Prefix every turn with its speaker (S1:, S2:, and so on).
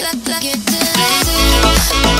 S1: get, get, get, get,